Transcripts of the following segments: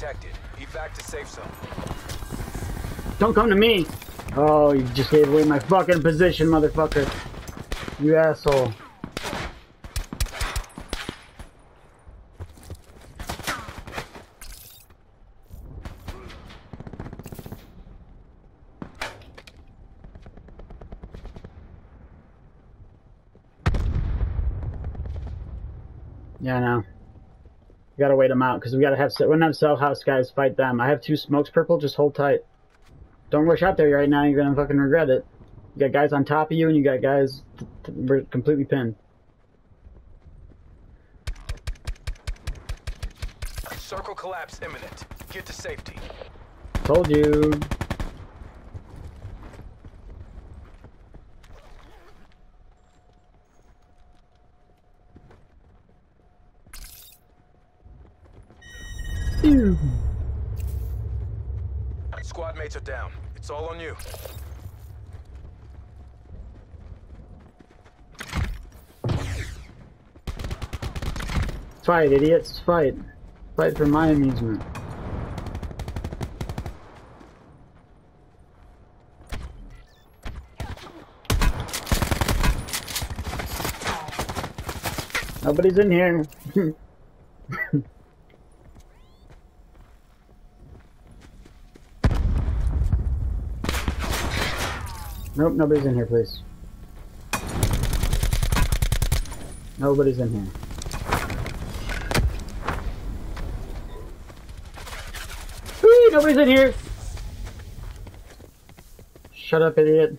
detected. Evac to safe zone. Don't come to me. Oh, you just gave away my fucking position, motherfucker. You asshole. Yeah, I know. We gotta wait them out because we gotta have we don't have cell house guys fight them. I have two smokes purple. Just hold tight. Don't rush out there right now. You're gonna fucking regret it. You got guys on top of you, and you got guys we're completely pinned. Circle collapse imminent. Get to safety. Told you. Squad mates are down. It's all on you. Fight, idiots, fight. Fight for my amusement. Nobody's in here. nope, nobody's in here, please. Nobody's in here. Nobody's in here. Shut up, idiot.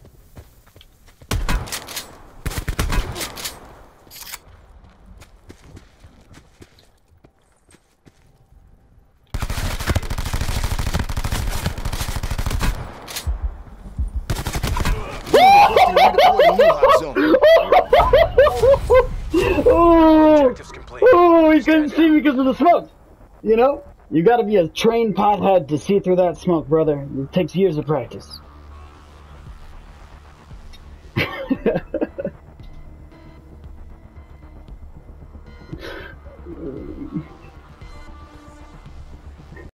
oh, oh, he couldn't see because of the smoke. You know, you got to be a trained pothead to see through that smoke, brother. It takes years of practice.